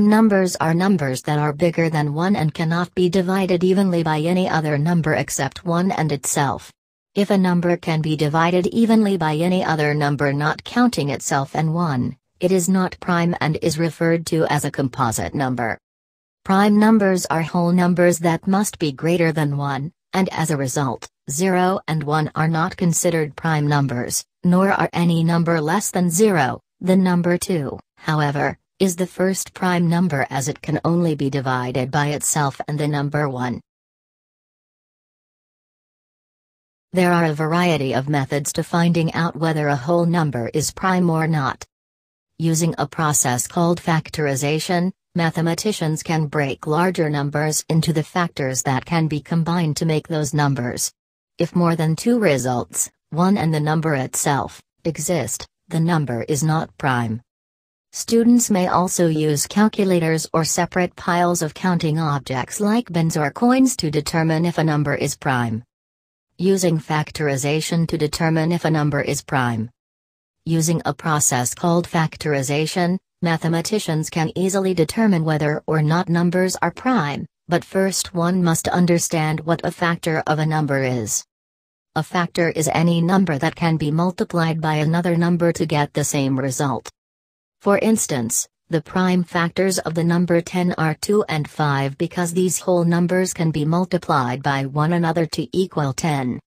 Prime numbers are numbers that are bigger than 1 and cannot be divided evenly by any other number except 1 and itself. If a number can be divided evenly by any other number not counting itself and 1, it is not prime and is referred to as a composite number. Prime numbers are whole numbers that must be greater than 1, and as a result, 0 and 1 are not considered prime numbers, nor are any number less than 0. The number 2, however, is the first prime number as it can only be divided by itself and the number 1. There are a variety of methods to finding out whether a whole number is prime or not. Using a process called factorization, mathematicians can break larger numbers into the factors that can be combined to make those numbers. If more than two results, one and the number itself, exist, the number is not prime. Students may also use calculators or separate piles of counting objects like bins or coins to determine if a number is prime. Using factorization to determine if a number is prime. Using a process called factorization, mathematicians can easily determine whether or not numbers are prime, but first one must understand what a factor of a number is. A factor is any number that can be multiplied by another number to get the same result. For instance, the prime factors of the number 10 are 2 and 5 because these whole numbers can be multiplied by one another to equal 10.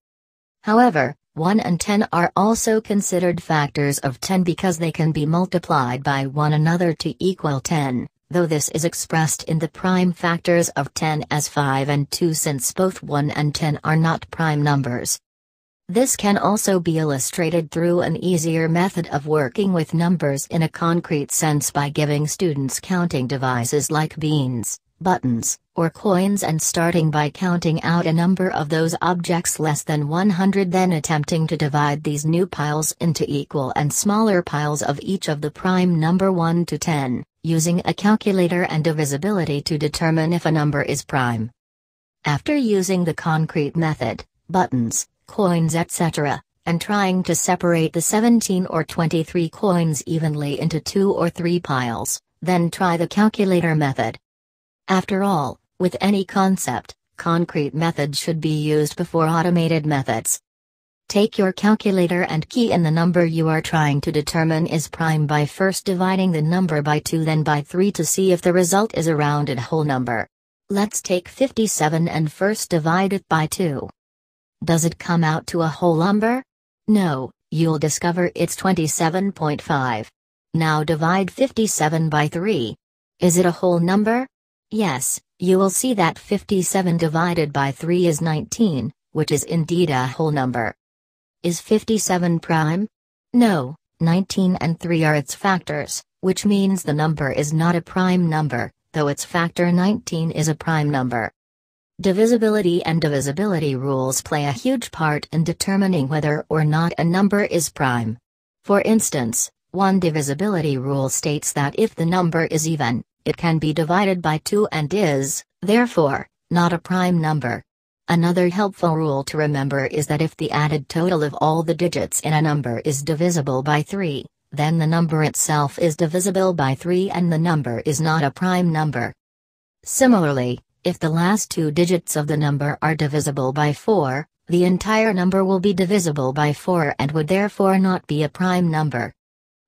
However, 1 and 10 are also considered factors of 10 because they can be multiplied by one another to equal 10, though this is expressed in the prime factors of 10 as 5 and 2 since both 1 and 10 are not prime numbers. This can also be illustrated through an easier method of working with numbers in a concrete sense by giving students counting devices like beans, buttons, or coins and starting by counting out a number of those objects less than 100 then attempting to divide these new piles into equal and smaller piles of each of the prime number 1 to 10, using a calculator and divisibility to determine if a number is prime. After using the concrete method, buttons, coins etc., and trying to separate the 17 or 23 coins evenly into two or three piles, then try the calculator method. After all, with any concept, concrete methods should be used before automated methods. Take your calculator and key in the number you are trying to determine is prime by first dividing the number by 2 then by 3 to see if the result is a rounded whole number. Let's take 57 and first divide it by 2. Does it come out to a whole number? No, you'll discover it's 27.5. Now divide 57 by 3. Is it a whole number? Yes, you will see that 57 divided by 3 is 19, which is indeed a whole number. Is 57 prime? No, 19 and 3 are its factors, which means the number is not a prime number, though its factor 19 is a prime number. Divisibility and divisibility rules play a huge part in determining whether or not a number is prime. For instance, one divisibility rule states that if the number is even, it can be divided by 2 and is, therefore, not a prime number. Another helpful rule to remember is that if the added total of all the digits in a number is divisible by 3, then the number itself is divisible by 3 and the number is not a prime number. Similarly, if the last two digits of the number are divisible by 4, the entire number will be divisible by 4 and would therefore not be a prime number.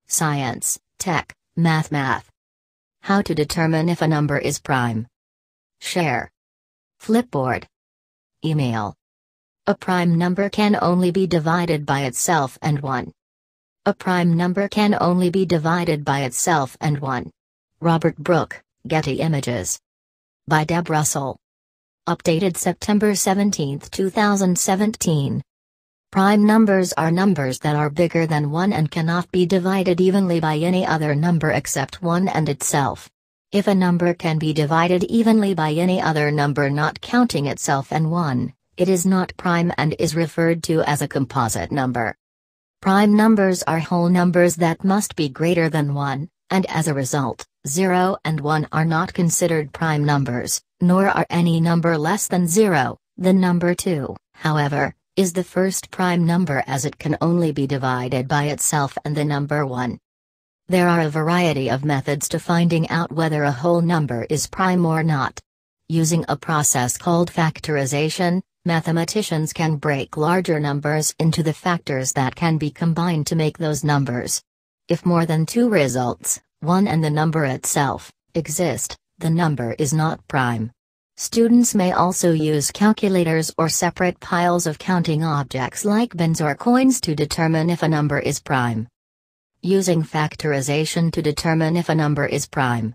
Science, Tech, Math Math how to determine if a number is prime. Share. Flipboard. Email. A prime number can only be divided by itself and 1. A prime number can only be divided by itself and 1. Robert Brooke, Getty Images. By Deb Russell. Updated September 17, 2017. Prime numbers are numbers that are bigger than 1 and cannot be divided evenly by any other number except 1 and itself. If a number can be divided evenly by any other number not counting itself and 1, it is not prime and is referred to as a composite number. Prime numbers are whole numbers that must be greater than 1, and as a result, 0 and 1 are not considered prime numbers, nor are any number less than 0. The number 2, however, is the first prime number as it can only be divided by itself and the number 1. There are a variety of methods to finding out whether a whole number is prime or not. Using a process called factorization, mathematicians can break larger numbers into the factors that can be combined to make those numbers. If more than two results, one and the number itself, exist, the number is not prime. Students may also use calculators or separate piles of counting objects like bins or coins to determine if a number is prime. Using factorization to determine if a number is prime.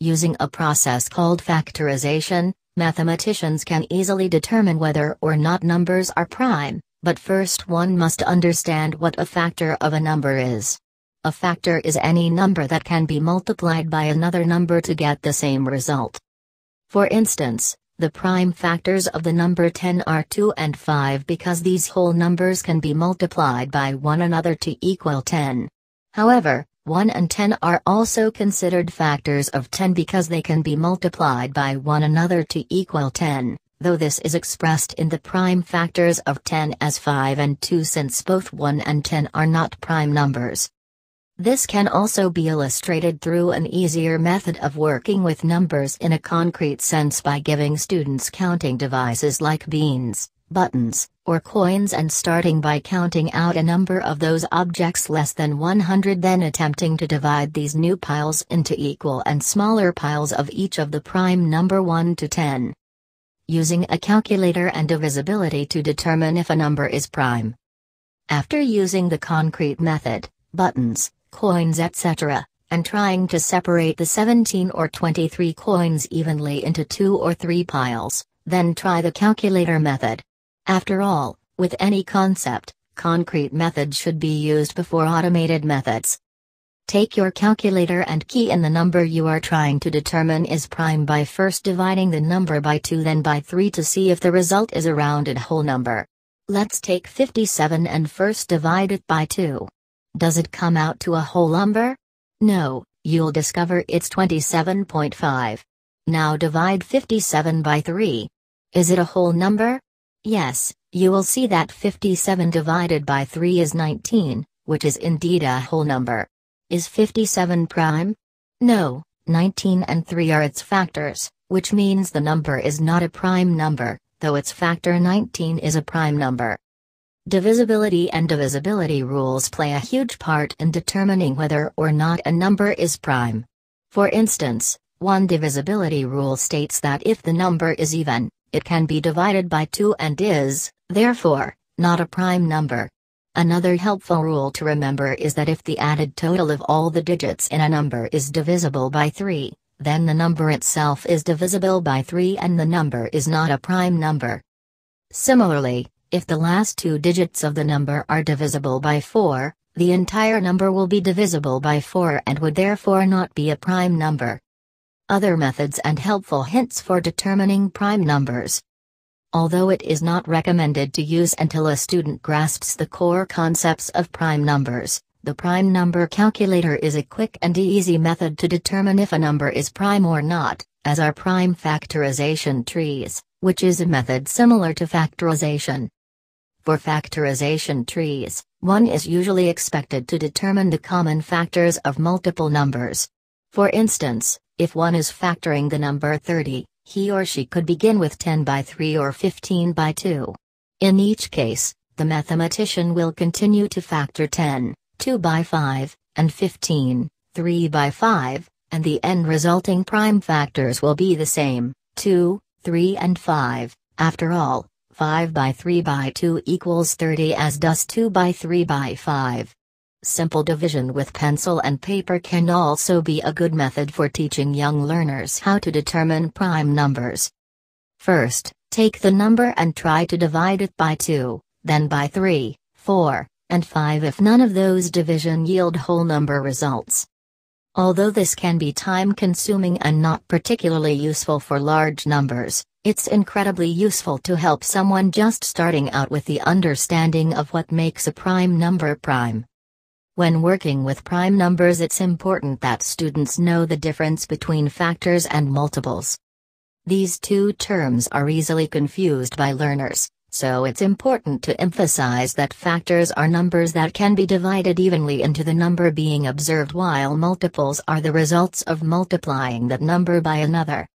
Using a process called factorization, mathematicians can easily determine whether or not numbers are prime, but first one must understand what a factor of a number is. A factor is any number that can be multiplied by another number to get the same result. For instance, the prime factors of the number 10 are 2 and 5 because these whole numbers can be multiplied by one another to equal 10. However, 1 and 10 are also considered factors of 10 because they can be multiplied by one another to equal 10, though this is expressed in the prime factors of 10 as 5 and 2 since both 1 and 10 are not prime numbers. This can also be illustrated through an easier method of working with numbers in a concrete sense by giving students counting devices like beans, buttons, or coins and starting by counting out a number of those objects less than 100 then attempting to divide these new piles into equal and smaller piles of each of the prime number 1 to 10. Using a calculator and divisibility to determine if a number is prime. After using the concrete method, buttons, coins etc., and trying to separate the 17 or 23 coins evenly into two or three piles, then try the calculator method. After all, with any concept, concrete methods should be used before automated methods. Take your calculator and key in the number you are trying to determine is prime by first dividing the number by 2 then by 3 to see if the result is a rounded whole number. Let's take 57 and first divide it by 2. Does it come out to a whole number? No, you'll discover it's 27.5. Now divide 57 by 3. Is it a whole number? Yes, you will see that 57 divided by 3 is 19, which is indeed a whole number. Is 57 prime? No, 19 and 3 are its factors, which means the number is not a prime number, though its factor 19 is a prime number. Divisibility and divisibility rules play a huge part in determining whether or not a number is prime. For instance, one divisibility rule states that if the number is even, it can be divided by 2 and is, therefore, not a prime number. Another helpful rule to remember is that if the added total of all the digits in a number is divisible by 3, then the number itself is divisible by 3 and the number is not a prime number. Similarly, if the last two digits of the number are divisible by 4, the entire number will be divisible by 4 and would therefore not be a prime number. Other methods and helpful hints for determining prime numbers. Although it is not recommended to use until a student grasps the core concepts of prime numbers, the prime number calculator is a quick and easy method to determine if a number is prime or not, as are prime factorization trees, which is a method similar to factorization. For factorization trees, one is usually expected to determine the common factors of multiple numbers. For instance, if one is factoring the number 30, he or she could begin with 10 by 3 or 15 by 2. In each case, the mathematician will continue to factor 10, 2 by 5, and 15, 3 by 5, and the end resulting prime factors will be the same, 2, 3 and 5. After all, 5 by 3 by 2 equals 30 as does 2 by 3 by 5. Simple division with pencil and paper can also be a good method for teaching young learners how to determine prime numbers. First, take the number and try to divide it by 2, then by 3, 4, and 5 if none of those division yield whole number results. Although this can be time consuming and not particularly useful for large numbers, it's incredibly useful to help someone just starting out with the understanding of what makes a prime number prime. When working with prime numbers it's important that students know the difference between factors and multiples. These two terms are easily confused by learners, so it's important to emphasize that factors are numbers that can be divided evenly into the number being observed while multiples are the results of multiplying that number by another.